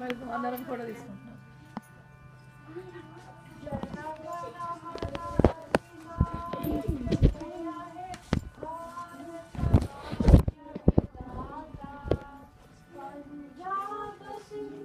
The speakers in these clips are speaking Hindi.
వెళ్దాం అందరం ఫోటో తీసుకుంటున్నాం पंजाब सिंध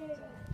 Yeah.